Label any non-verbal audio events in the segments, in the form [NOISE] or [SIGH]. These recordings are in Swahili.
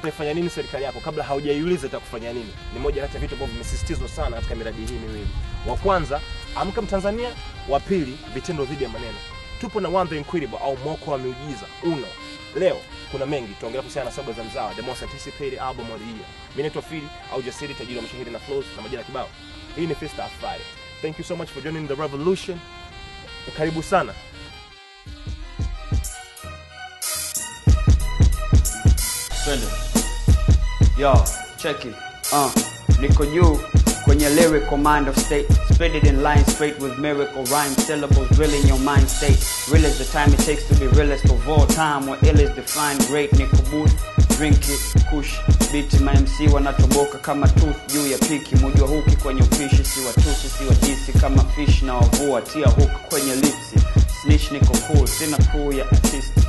utaifanya nini serikali yako kabla haujaiuliza itakufanya nini? Ni moja kati ya vitu ambavyo vimesisitizwa sana katika miradi hii miwili. Wa kwanza amka mtanzania. Wa pili vitendo dhidi ya maneno. Tupo na one the incredible au moko wa miujiza uno. Leo kuna mengi. Tuongelea kuhusiana na soga za mzawa. The most anticipated album of the year. Mimi naitwa Fili au Jasiri tajiri wa mashahidi na flows na majina kibao. Hii ni Fista Friday thank you so much for joining the revolution. Karibu sana. Twende. Yo, check it. Uh, niko juu kwenye lyrical mind of state. Spit it in line straight with miracle rhyme. Syllables in your mind state. Real is the time it takes to be realest of all time. Where ill is defined? Great niko booth. Drink it kush. Biti ma MC wanatoboka kama tooth juu ya piki. Mujua huki kwenye upishi. Si watusi si wadisi kama fish na wavua. Tia hook kwenye lipsi. Snitch niko cool. Sina kuu ya artisti.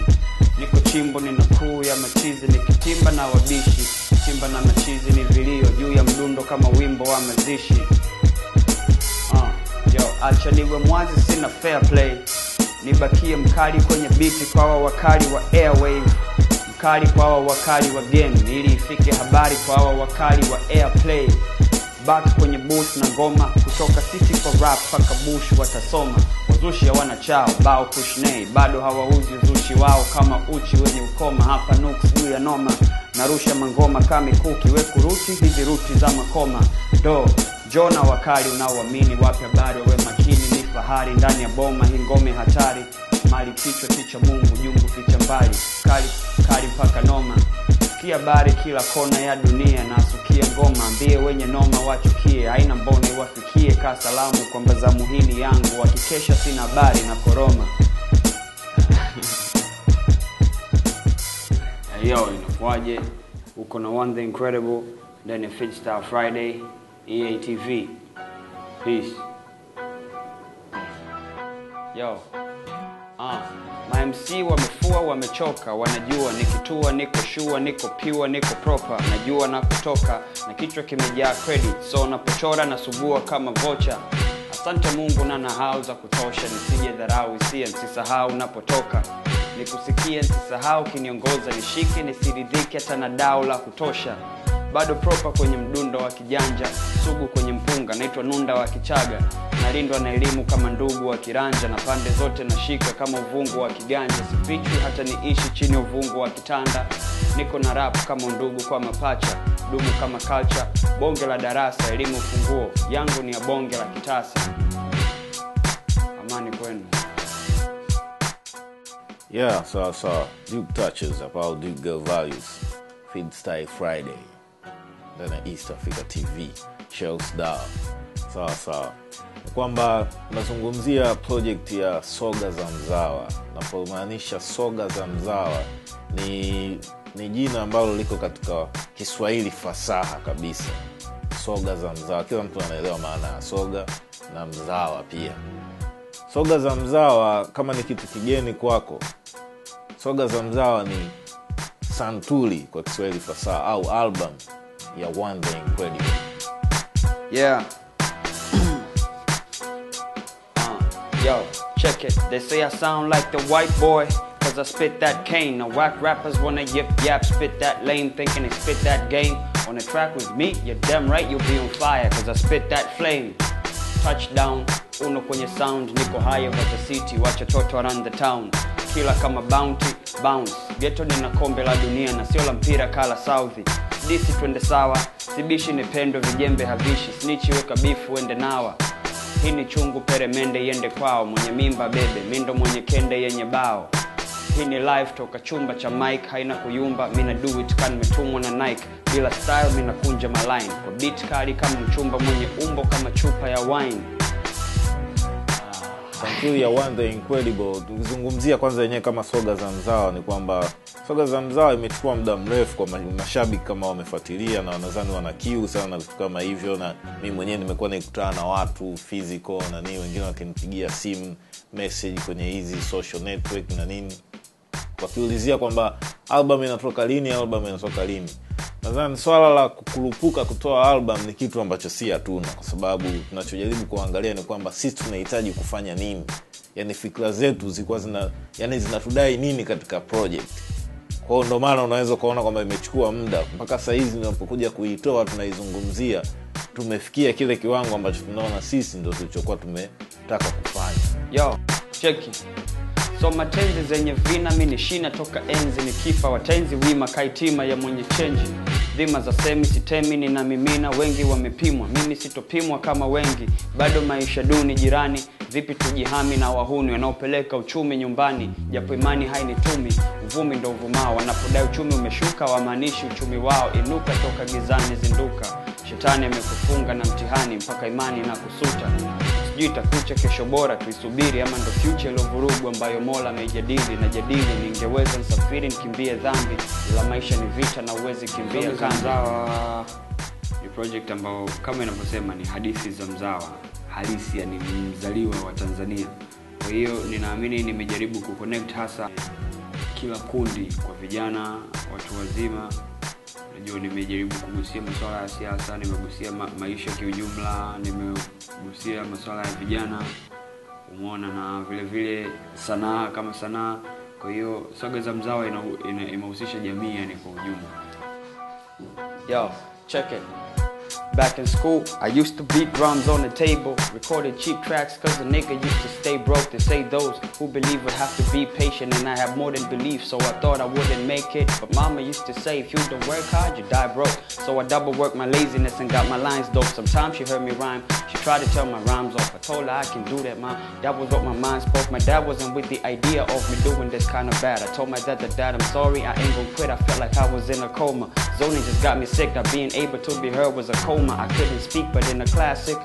Niko chimbo nina kuu ya machizi. Nikitimba na wabishi chimba na machizi ni vilio juu ya mdundo kama wimbo wa mazishi. Uh, yo acha niwe mwazi sina fair play. Nibakie mkali kwenye biti kwa wa wakali wa airwave. Mkali kwa wa wakali wa game ili ifike habari kwa wa wakali wa airplay. Back kwenye booth na ngoma kutoka city kwa rap paka bush watasoma. Wazushi hawana chao bao kushnei bado hawauzi uzushi wao kama uchi wenye ukoma. Hapa nuks juu ya noma narusha mangoma kame kuki we kuruti hizi ruti za makoma. Do jona wakali unaoamini wape habari wawe makini ni fahari ndani ya boma hii ngome hatari. Mali kichwa ticha mungu jungu kicha mbali. Kali kali mpaka noma. Kia bari kila kona ya dunia na asukie ngoma. Ambie wenye noma wachukie aina mbona iwafikie ka salamu kwamba zamu hili yangu wakikesha sina habari na koroma. Yo inakuwaje uko na one the incredible ndani ya friday eatv peace. Yo. Ah, ma MC wamefua wamechoka, wanajua nikitua niko shua, niko piwa, niko proper, najua na kutoka na kichwa kimejaa credit, so napochora na subua kama vocha. Asante Mungu na nahau za kutosha, nisije dharau hisia, msisahau napotoka nikusikie, nisisahau kiniongoza, nishike nisiridhike hata na dao la kutosha. Bado propa kwenye mdundo wa kijanja sugu kwenye mpunga naitwa nunda wa kichaga. Nalindwa na elimu kama ndugu wa kiranja na pande zote nashika kama uvungu wa kiganja. Sifichwi hata niishi chini ya uvungu wa kitanda. Niko na rap kama ndugu kwa mapacha dumu kama kalcha, bonge la darasa elimu funguo. Yangu ni ya bonge la kitasa Yeah, sawa sawa. Duke Touches about Duke Girl Values. Feed Style Friday. Ndani ya East TV. Shells Down. Sawa sawa. Kwamba nazungumzia project ya soga za mzawa. Napomaanisha soga za mzawa ni ni jina ambalo liko katika Kiswahili fasaha kabisa. Soga za mzawa, kila mtu anaelewa maana ya soga na mzawa pia. Soga za mzawa kama ni kitu kigeni kwako, soga za mzawa ni santuli kwa Kiswahili fasaha au album ya One the Incredible. Yeah. uh, yo, check it. They say I sound like the white boy. Cause I spit that cane. Now whack rappers wanna yip yap, spit that lame, thinking they spit that game. On the track with me, you're damn right you'll be on fire. Cause I spit that flame. Touchdown, uno kwenye sound, niko high over the city, watch wacha toto around the town. Kila kama bounty, bounce. Geto nina kombe la dunia na sio la mpira kala Southi. Disi twende sawa, sibishi ni pendo, vijembe havishi, snichi weka bifu ende nawa. Hii ni chungu peremende iende kwao, mwenye mimba bebe, mindo mwenye kende yenye bao. Hii ni live toka chumba cha Mike, haina kuyumba, mina do it kan nimetumwa na Nike. Bila style mina kunja maline, kwa beat kali kama mchumba mwenye umbo kama chupa ya wine. Santuri ya One the Incredible, tukizungumzia kwanza yenyewe kama soga za mzawa, ni kwamba soga za mzawa imechukua muda mrefu kwa mashabiki kama wamefuatilia na wanazani wana kiu sana na vitu kama hivyo, na mi mwenyewe nimekuwa nikutana na watu physical na nini, wengine wakinipigia simu message kwenye hizi social network na nini wakiulizia kwamba album inatoka lini album inatoka lini. Nadhani swala la kukurupuka kutoa album ni kitu ambacho si hatuna kwa sababu tunachojaribu kuangalia ni kwamba sisi tunahitaji kufanya nini. Yani fikra zetu zilikuwa zina yani zinatudai nini katika project. Kwao ndo maana unaweza ukaona kwamba imechukua muda. Mpaka sahizi tunapokuja kuitoa tunaizungumzia tumefikia kile kiwango ambacho tunaona sisi ndo tulichokuwa tumetaka kufanya. Yo so matenzi zenye vina mi ni shina toka enzi ni kifa watenzi wima kaitima ya mwenye chenji. Dhima za semi sitemi nina mimina wengi wamepimwa. Mimi sitopimwa kama wengi bado maisha duni jirani. Vipi tujihami na wahuni wanaopeleka uchumi nyumbani japo imani hainitumi. Uvumi ndo uvumao wanapodai uchumi umeshuka wamaanishi uchumi wao inuka toka gizani zinduka. Shetani amekufunga na mtihani mpaka imani na kusuta sijui itakucha kesho bora tuisubiri ama ndo future iliyovurugu ambayo mola ameijadili. Na jadili ningeweza nsafiri nikimbie dhambi. La maisha ni vita na uwezi kimbia kambi ni project ambao kama inavyosema ni hadithi za mzawa. Halisi yani mzaliwa wa tanzania. Kwa hiyo ninaamini nimejaribu kuconnect hasa kila kundi kwa vijana watu wazima najua nimejaribu kugusia masuala ya siasa nimegusia ma- maisha kiujumla nimegusia masuala ya vijana. Umeona na vile vile sanaa kama sanaa. Kwa hiyo soga za mzawa imehusisha jamii yani kwa ujumla. Yo, check it. Back in school, I used to beat drums on the table, recorded cheap tracks cause a nigga used to stay broke. They say those who believe would have to be patient, and I have more than belief, so I thought I wouldn't make it. But mama used to say, if you don't work hard, you die broke. So I double worked my laziness and got my lines dope. Sometimes she heard me rhyme, she tried to tell my rhymes off. I told her I can do that, mom. That was what my mind spoke. My dad wasn't with the idea of me doing this kind of bad. I told my dad that, dad, I'm sorry, I ain't gonna quit. I felt like I was in a coma. Zoning just got me sick. That being able to be heard was a coma. I couldn't speak, but in a classic,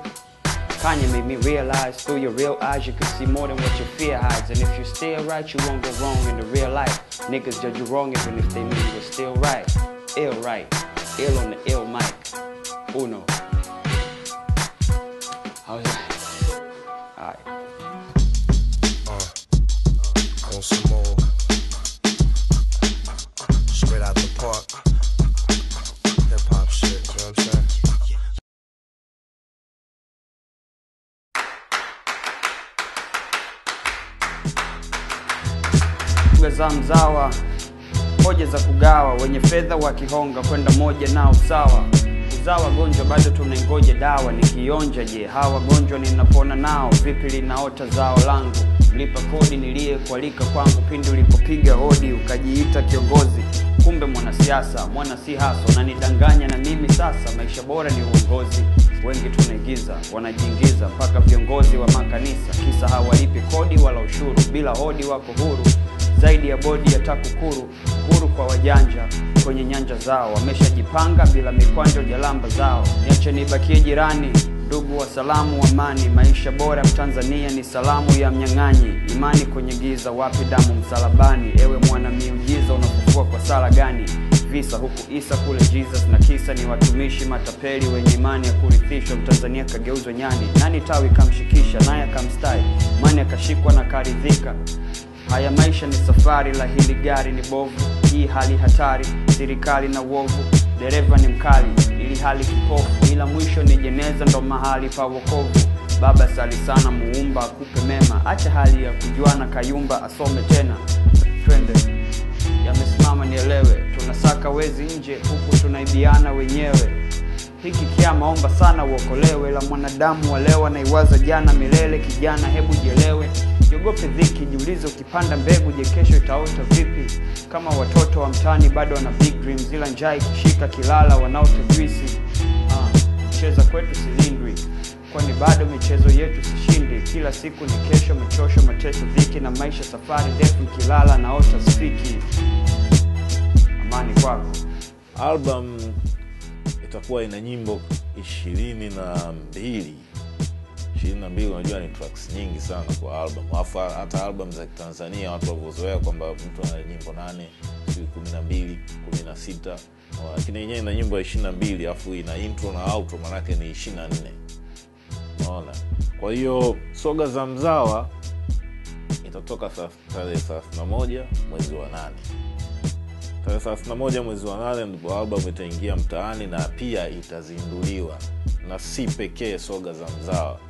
Kanye made me realize through your real eyes you can see more than what your fear hides. And if you still right, you won't go wrong in the real life. Niggas judge you wrong even if they knew you were still right. Ill right. Ill on the ill mic. Uno. Za mzawa hoja za kugawa wenye fedha wakihonga kwenda moja nao sawa. Uzaa wagonjwa bado tunaingoja dawa nikionja je hawa wagonjwa ninapona nao? Vipi linaota zao langu? Lipa kodi niliye kualika kwangu pindi ulipopiga hodi ukajiita kiongozi. Kumbe mwanasiasa mwana si haso nanidanganya na mimi sasa maisha bora ni uongozi. Wengi tunaigiza wanajiingiza mpaka viongozi wa makanisa. Kisa hawalipi kodi wala ushuru bila hodi wako huru zaidi ya bodi ya takukuru huru kwa wajanja kwenye nyanja zao. Wameshajipanga bila mikwanja jalamba zao. Niache nibakie jirani ndugu wa salamu amani. Maisha bora ya mtanzania ni salamu ya mnyang'anyi. Imani kwenye giza wapi damu msalabani? Ewe mwana miujiza unafufua kwa sala gani? Visa huku isa kule jesus na kisa ni watumishi matapeli wenye imani ya kurithishwa mtanzania kageuzwa nyani. Nani tawi kamshikisha? Naye akamstai mani akashikwa na karidhika haya maisha ni safari la hili gari ni bovu. Hii hali hatari serikali na uovu. Dereva ni mkali ili hali kipofu ila mwisho ni jeneza ndo mahali pa wokovu. Baba sali sana muumba akupe mema. Acha hali ya kujuana kayumba asome tena. Twende. Yamesimama nielewe. Tunasaka wezi nje huku tunaibiana wenyewe. Hiki kiama sana uokolewe la mwanadamu walewa anaiwaza jana milele kijana hebu jielewe jiogope dhiki jiulize ukipanda mbegu je kesho itaota vipi? Kama watoto wa mtaani bado wana big dreams ila njaa ikishika kilala wanaota juisi. Ah, kucheza kwetu silindwi kwani bado michezo yetu sishindi. Kila siku ni kesho mechosho mateso dhiki na maisha safari ndefu kilala naota spiki amani kwako. Album itakuwa ina nyimbo ishirini na mbili ishirini na mbili unajua ni tracks nyingi sana kwa album. Alafu hata album za kitanzania watu walivyozoea kwamba mtu ana nyimbo nane sijui kumi na mbili kumi na sita. Lakini yenyewe ina nyimbo ya ishiri na mbili alafu ina intro na outro manake ni ishiri na nne. Naona kwa hiyo soga za mzawa itatoka tarehe thelathini na moja mwezi wa nane. Tarehe thelathini na moja mwezi wa nane ndipo album itaingia mtaani na pia itazinduliwa na si pekee soga za mzawa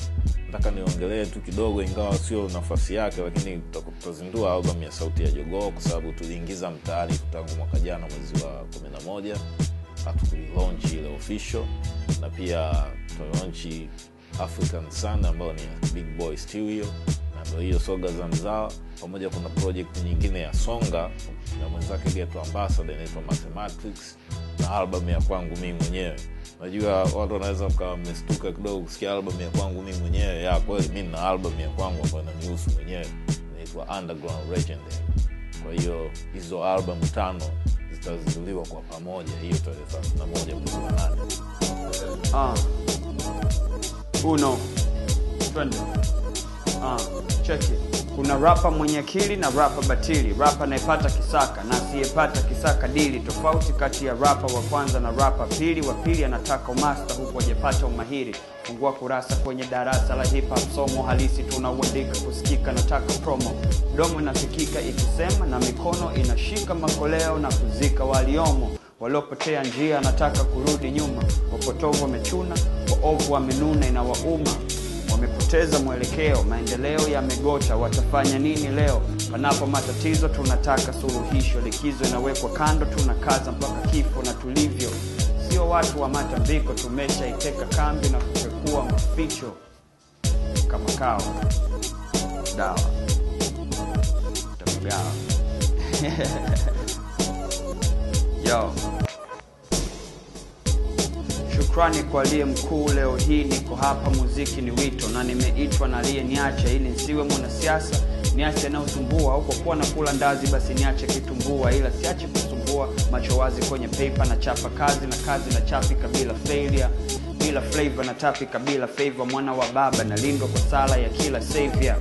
nataka niongelee tu kidogo ingawa sio nafasi yake lakini tutazindua albam ya sauti ya jogoo kwa sababu tuliingiza mtaani tangu mwaka jana mwezi wa 11 hatukuilonchi ile official na pia tulonchi african sun ambayo ni big boy studio na ndo hiyo soga za mzawa pamoja kuna project nyingine ya songa na mwenzake geto ambassador inaitwa mathematics na album ya kwangu mii mwenyewe najua watu wanaweza mkawa mmestuka kidogo kusikia albamu ya kwangu mi mwenyewe ya kweli mi na albamu ya kwangu ambayo nanihusu mwenyewe inaitwa underground legend kwa hiyo hizo albamu tano zitazinduliwa kwa pamoja hiyo tarehe 31 mwezi wa nane Ah. Uno. Twende. Ah. Kuna rapa mwenye akili na rapa batili. Rapa anayepata kisaka na asiyepata kisaka dili. Tofauti kati ya rapa wa kwanza na rapa pili. Wa pili anataka umasta huku hajapata umahiri. Fungua kurasa kwenye darasa la hip hop, somo halisi tunauandika kusikika, nataka promo. Domo inafikika ikisema na mikono inashika makoleo na kuzika waliomo waliopotea njia anataka kurudi nyuma wapotovu wamechuna waovu wamenuna inawauma wamepoteza mwelekeo maendeleo yamegota watafanya nini leo? Panapo matatizo tunataka suluhisho. Likizo inawekwa kando tuna kaza mpaka kifo na tulivyo. Sio watu wa matambiko tumeshaiteka kambi na kupekua maficho kama kawa. Dawa. Tamgawa [LAUGHS] yo shukrani kwa aliye mkuu leo hii niko hapa muziki ni wito na nimeitwa na aliye niacha, ili nsiwe mwanasiasa niache anayosumbua au kwa kuwa nakula ndazi basi niache kitumbua ila siache kusumbua macho wazi kwenye paper na chapa kazi na kazi na chapika bila failure. Bila flavor na tapika bila favor mwana wa baba nalindwa kwa sala ya kila savior.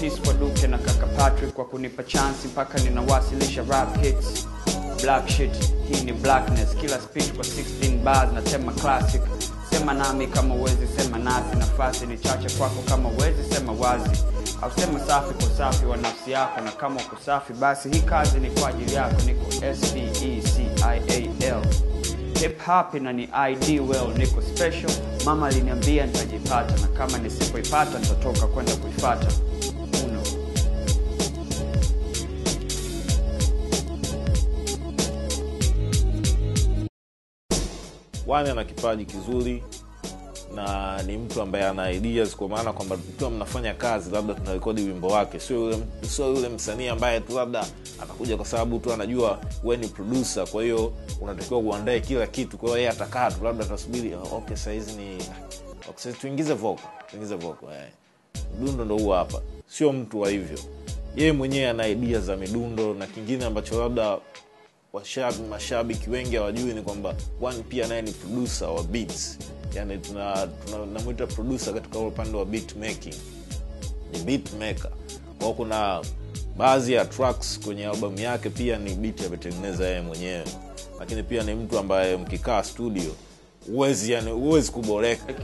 Peace kwa Duke na kaka Patrick kwa kunipa chance mpaka ninawasilisha rap hits black shit hii ni blackness. Kila speech kwa 16 bars nasema classic. Sema nami kama uwezi sema nasi. Nafasi ni chache kwako kama uwezi sema wazi. Ausema safi kwa safi wa nafsi yako na kama uko safi basi hii kazi ni kwa ajili yako. Niko S-P-E-C-I-A-L hip hop na ni id well niko special. Mama aliniambia nitajipata na kama nisipoipata nitatoka kwenda kuifata wani ana kipaji kizuri na ni mtu ambaye ana ideas kwa maana kwamba tukiwa mnafanya kazi labda tunarekodi wimbo wake. Sio yule, sio yule msanii ambaye tu labda anakuja kwa sababu tu anajua we ni producer kwa hiyo unatakiwa uandae kila kitu. Kwa hiyo yeye atakaa tu labda atasubiri "Oh, okay sahizi ni okay, tuingize voko tuingize voko eh. mdundo ndo huo hapa. Sio mtu wa hivyo. Yeye mwenyewe ana idea za midundo na kingine ambacho labda mashabiki wengi hawajui ni kwamba one pia naye ni producer wa beats. Yani tuna, tuna namwita producer katika upande wa beat making ni beat kwao kuna baadhi ya tracks kwenye albamu yake pia ni bit ametengeneza yeye mwenyewe. Lakini pia ni mtu ambaye mkikaa studio huwezi yani kuboreka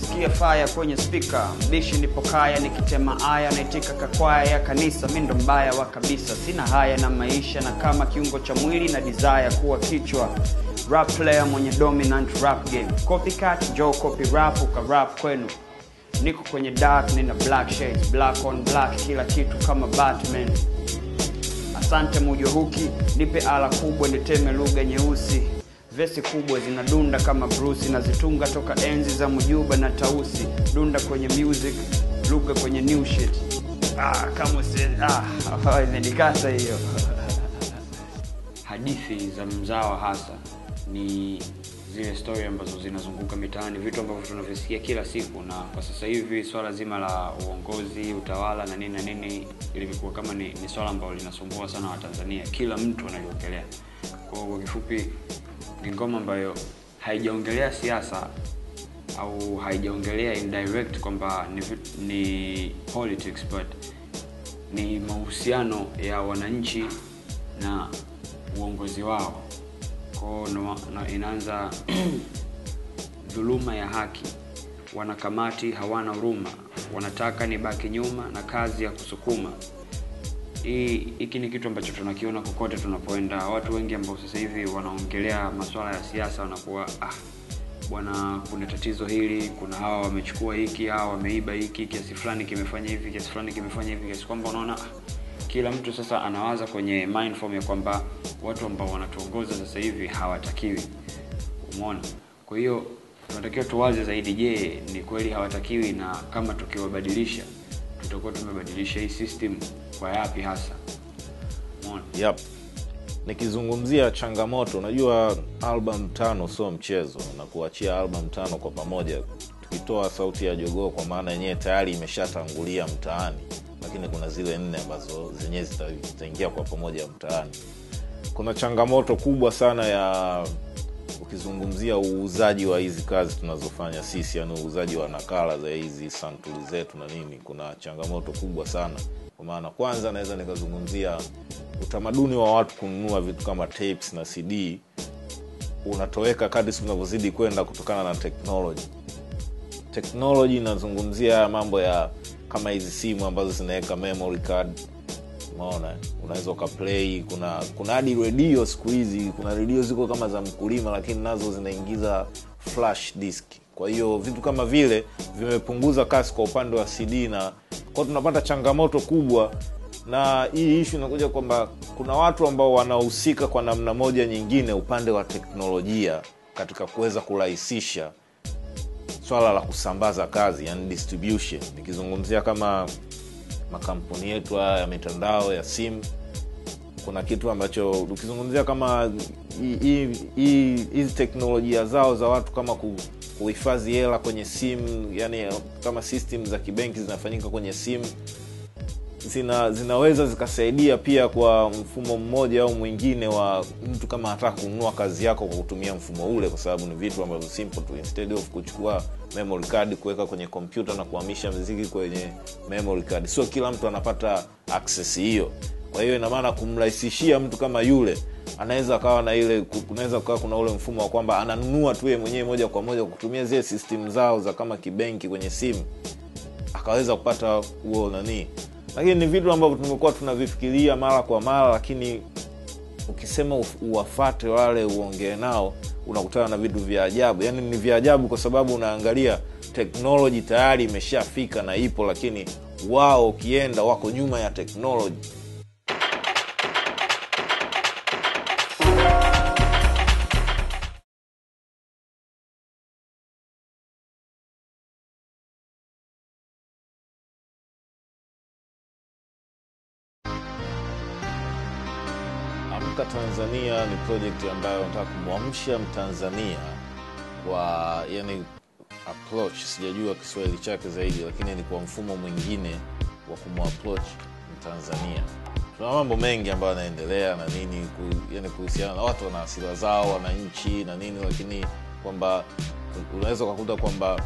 sikia faya kwenye spika mbishi nipo kaya nikitema aya naitika kakwaya ya kanisa. Mindo mbaya wa kabisa. Sina haya na maisha na kama kiungo cha mwili na desire kuwa kichwa. Rap player mwenye dominant rap game. Copycat jo copy rap uka rap kwenu. Niko kwenye dark nina black shades. Black on black kila kitu kama batman. Asante mujohuki nipe ala kubwa niteme lugha nyeusi vesi kubwa zinadunda kama brusi nazitunga toka enzi za mjuba na tausi. Dunda kwenye music lugha kwenye new shit. Ah, kama ah, imenikasa hiyo. Hadithi za mzawa hasa ni zile story ambazo zinazunguka mitaani vitu ambavyo tunavyosikia kila siku na kwa sasa hivi swala zima la uongozi utawala na nini na nini limekuwa kama ni, ni swala ambalo linasumbua sana watanzania. Kila mtu analiongelea kwa kwa kifupi ni ngoma ambayo haijaongelea siasa au haijaongelea indirect kwamba ni, ni politics but ni mahusiano ya wananchi na uongozi wao. Kwao no, inaanza [CLEARS THROAT] dhuluma ya haki. Wanakamati hawana huruma. Wanataka nibaki nyuma na kazi ya kusukuma hiki ni kitu ambacho tunakiona kokote tunapoenda. Watu wengi ambao sasa hivi wanaongelea masuala ya siasa wanakuwa ah, bwana kuna tatizo hili kuna hawa wamechukua hiki hawa wameiba hiki kiasi fulani kimefanya hivi kiasi fulani kimefanya hivi. Kiasi kwamba unaona ah, kila mtu sasa anawaza kwenye mind form ya kwamba watu ambao wanatuongoza sasa hivi hawatakiwi. Umeona? Kwa hiyo tunatakiwa tuwaze zaidi je ni kweli hawatakiwi na kama tukiwabadilisha tutakuwa tumebadilisha hii system kwa yapi hasa? Yep. nikizungumzia changamoto unajua album tano sio mchezo na kuachia album tano kwa pamoja tukitoa sauti ya jogoo kwa maana yenyewe tayari imeshatangulia mtaani lakini kuna zile nne ambazo zenyewe zitaingia kwa pamoja mtaani. Kuna changamoto kubwa sana ya ukizungumzia uuzaji wa hizi kazi tunazofanya sisi yani uuzaji wa nakala za hizi santuli zetu na nini kuna changamoto kubwa sana kwa maana kwanza naweza nikazungumzia utamaduni wa watu kununua vitu kama tapes na cd unatoweka kadri siku kwenda kutokana na teknoloji. Teknoloji inazungumzia mambo ya kama hizi simu ambazo zinaweka memory card umeona unaweza ukaplay kuna kuna hadi redio siku hizi kuna redio ziko kama za mkulima lakini nazo zinaingiza flash disk. Kwa hiyo vitu kama vile vimepunguza kasi kwa upande wa cd na kwa tunapata changamoto kubwa na hii ishu inakuja kwamba kuna watu ambao wanahusika kwa namna moja nyingine upande wa teknolojia katika kuweza kurahisisha swala la kusambaza kazi yani distribution. Nikizungumzia kama makampuni yetu haya ya mitandao ya simu. Kuna kitu ambacho ukizungumzia kama hizi teknolojia zao za watu kama ku- kuhifadhi hela kwenye simu yani kama system za kibenki zinafanyika kwenye simu zina zinaweza zikasaidia pia kwa mfumo mmoja au mwingine wa mtu kama anataka kununua kazi yako kwa kutumia mfumo ule kwa sababu ni vitu ambavyo simple tu. Instead of kuchukua memory card kuweka kwenye kompyuta na kuhamisha mziki kwenye memory card. Sio kila mtu anapata access hiyo. Kwa hiyo inamaana kumrahisishia mtu kama yule anaweza akawa na ile kunaweza kukawa kuna ule mfumo wa kwamba ananunua tu yeye mwenyewe moja kwa moja kutumia zile system zao za kama kibenki kwenye simu akaweza kupata huo nani. Lakini ni vitu ambavyo tumekuwa tunavifikiria mara kwa mara lakini ukisema uwafate wale uongee nao unakutana na vitu vya ajabu. Yani ni vya ajabu kwa sababu unaangalia teknoloji tayari imeshafika na ipo lakini wao ukienda wako nyuma ya teknoloji project ambayo nataka kumwamsha mtanzania kwa yani approach. Sijajua kiswahili chake zaidi lakini ni kwa mfumo mwingine wa kumapproach mtanzania. Tuna mambo mengi ambayo yanaendelea na nini ku, yani kuhusiana na watu wana hasira zao wananchi na nini lakini kwamba unaweza ukakuta kwamba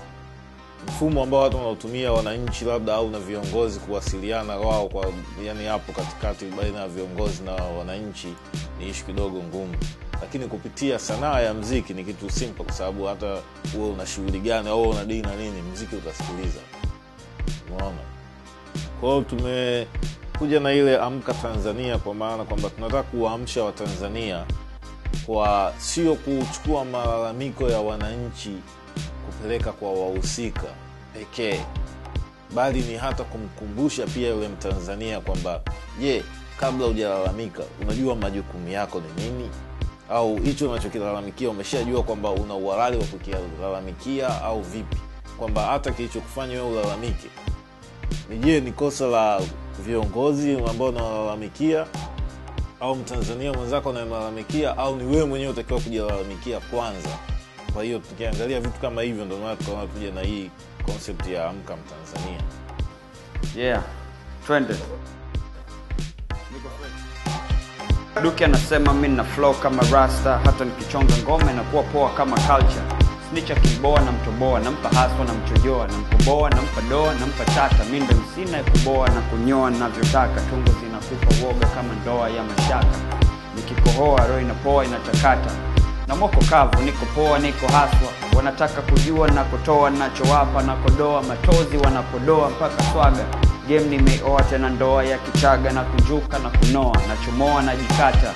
mfumo ambao watu wanaotumia wananchi labda au na viongozi kuwasiliana wao kwa yani hapo katikati baina ya viongozi na wananchi ni ishu kidogo ngumu. Lakini kupitia sanaa ya mziki ni kitu simple kwa sababu hata huwe una shughuli gani au una dini na nini mziki utasikiliza. Unaona? Kwa hiyo tumekuja na ile amka tanzania kwa maana kwamba tunataka kuwaamsha watanzania kwa sio kuchukua malalamiko ya wananchi kupeleka kwa wahusika pekee bali ni hata kumkumbusha pia yule mtanzania kwamba je kabla hujalalamika unajua majukumu yako ni nini? Au hicho unachokilalamikia umeshajua kwamba una uhalali wa kukilalamikia au vipi? Kwamba hata kilichokufanya wewe ulalamike ni je ni kosa la viongozi ambao unawalalamikia? Au mtanzania mwenzako unayemlalamikia au ni wewe mwenyewe utakiwa kujilalamikia kwanza kwa hiyo tukiangalia vitu kama hivyo ndio maana tukaona tuje na hii concept ya amka mtanzania. Yeah. Twende. Duki anasema mi na flow kama rasta hata nikichonga ngoma inakuwa poa kama culture. Snicha kiboa na mtoboa nampa haswa na mchojoa na mkoboa nampa doa nampa tata. Mi ndo msina ya kuboa na kunyoa navyotaka tungo zinakupa uoga kama ndoa ya mashaka. Nikikohoa roho inapoa inatakata na moko kavu niko poa niko haswa. Wanataka kujua nakotoa nachowapa nakodoa matozi wanapodoa mpaka swaga. Game nimeoa tena ndoa ya kichaga na kunjuka na kunoa. Nachomoa najikata.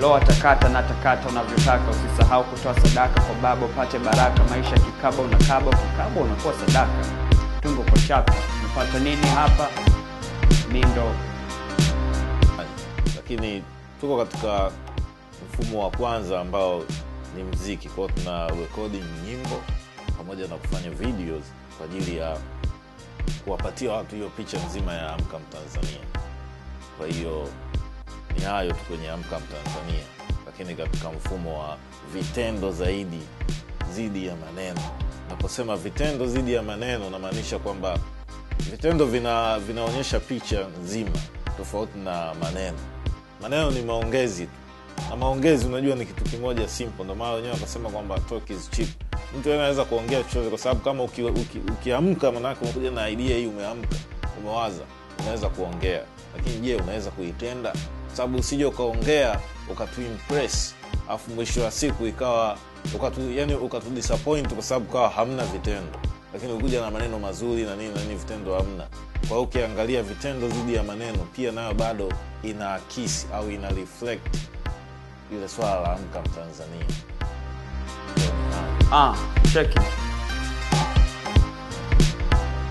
Loa takata na takata unavyotaka. Usisahau kutoa sadaka kwa baba upate baraka. Maisha kikaba unakaba. Ukikaba unakuwa sadaka. Tungo kwa chapa. Unapata nini hapa? Ni ndo lakini tuko katika mfumo wa kwanza ambao ni mziki kwao tuna recording nyimbo pamoja na kufanya videos kwa ajili ya kuwapatia watu hiyo picha nzima ya amka mtanzania. Kwa hiyo ni hayo tu kwenye amka mtanzania lakini katika mfumo wa vitendo zaidi zidi ya maneno. Naposema vitendo zidi ya maneno namaanisha kwamba vitendo vina vinaonyesha picha nzima tofauti na maneno. Maneno ni maongezi tu na maongezi unajua ni kitu kimoja simple. Ndio maana wenyewe wakasema kwamba talk is cheap. Mtu anaweza kuongea chochote kwa sababu kama uki, uki, ukiamka manake umekuja na idea hii umeamka umewaza unaweza kuongea. Lakini je unaweza kuitenda? Sababu usije ukaongea ukatuimpress afu mwisho wa siku ikawa ukatu, yani ukatudisappoint kwa sababu kawa hamna vitendo. Lakini ukuja na maneno mazuri na nini na nini vitendo hamna. Kwa hiyo ukiangalia vitendo dhidi ya maneno pia nayo bado inaakisi au ina reflect ile swala la amka mtanzania. Ah, cheki.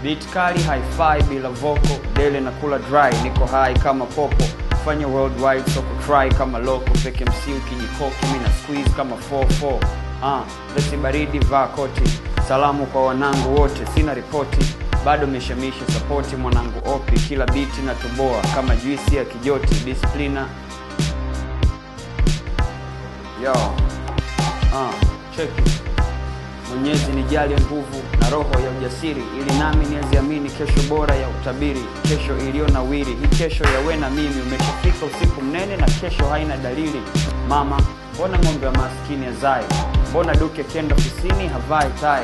Beat kali hi-fi bila voko dele na kula dry niko hai kama popo. Fanya worldwide so kutry kama loko peke msi ukijikoki mi na squeeze kama 44 ah, lesi baridi vaa koti. Salamu kwa wanangu wote sina ripoti. Bado meshamisha sapoti mwanangu opi. Kila biti na toboa kama juisi ya kijoti. Disciplina yo. Ah, cheki. Mwenyezi nijalie nguvu na roho ya ujasiri ili nami niziamini kesho bora ya utabiri kesho iliyo na wiri, hii kesho yawe na mimi umeshafika usiku mnene na kesho haina dalili. Mama mbona ng'ombe wa maskini azae mbona duke kenda ofisini havai tai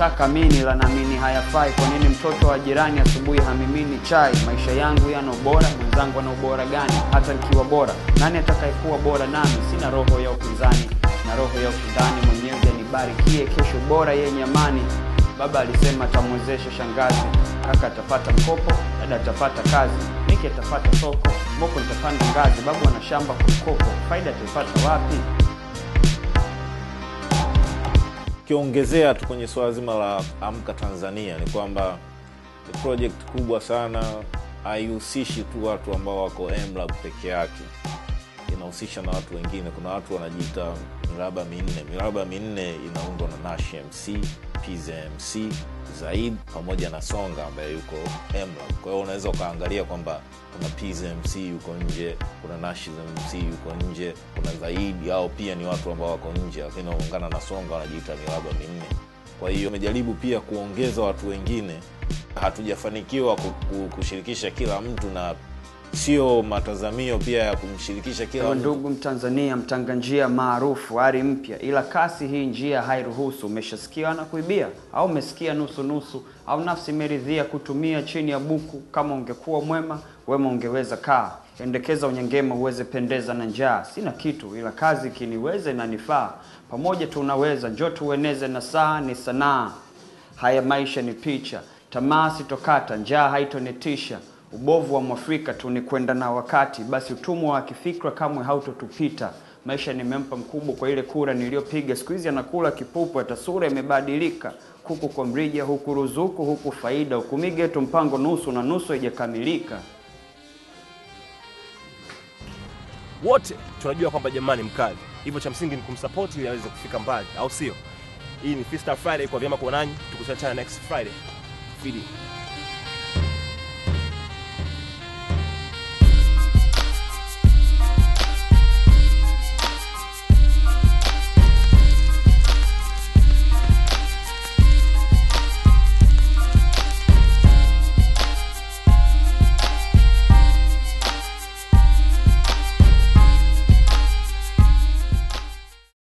nataka mini la namini hayafai. Kwa nini mtoto wa jirani asubuhi hamimini chai? Maisha yangu yana ubora mwenzangu ana ubora gani? Hata nikiwa bora nani atakayekuwa bora nami? Sina roho ya upinzani na roho ya ushindani mwenyezi anibarikie kesho bora yenye amani. Baba alisema atamwezesha shangazi. Kaka atapata mkopo dada atapata kazi miki atapata soko moko nitapanda ngazi babu ana shamba kwa mkopo. Faida ataipata wapi ukiongezea tu kwenye swala zima la amka tanzania ni kwamba ni project kubwa sana haihusishi tu watu ambao wako mlab peke yake inahusisha na watu wengine. Kuna watu wanajiita miraba minne. Miraba minne inaundwa na nash mc pzmc zaid pamoja na songa ambaye yuko mlab kwa hiyo unaweza ukaangalia kwamba kuna pzmc yuko nje kuna nash mc yuko nje kuna zaidi au pia ni watu ambao wako nje lakini wanaungana na songa wanajiita miraba minne. Kwa hiyo umejaribu pia kuongeza watu wengine. Hatujafanikiwa ku- ku- kushirikisha kila mtu na sio matazamio pia ya kumshirikisha kila ndugu Mtanzania, mtanga njia maarufu, ari mpya, ila kasi hii njia hairuhusu. Umeshasikia na kuibia au umesikia nusu nusu, au nafsi imeridhia kutumia chini ya buku? Kama ungekuwa mwema, wema ungeweza kaa, endekeza unyengema uweze pendeza na njaa. Sina kitu ila kazi kiniweze na nifaa, pamoja tunaweza, njoo tueneze na saa ni sanaa. Haya maisha ni picha, tamaa sitokata, njaa haitonitisha. Ubovu wa mwafrika tu ni kwenda na wakati, basi utumwa wa kifikra kamwe hautotupita. Maisha nimempa mkubwa kwa ile kura niliyopiga, siku hizi anakula kipupu, hata sura imebadilika. Kuku kwa mrija, huku ruzuku, huku faida, huku migeto mpango nusu na nusu haijakamilika. wote tunajua kwamba jamani mkali hivyo cha msingi ni kumsapoti ili aweze kufika mbali au sio hii ni Freestyle friday kwa vyama kwa nanyi tukutana tena next friday Fidi.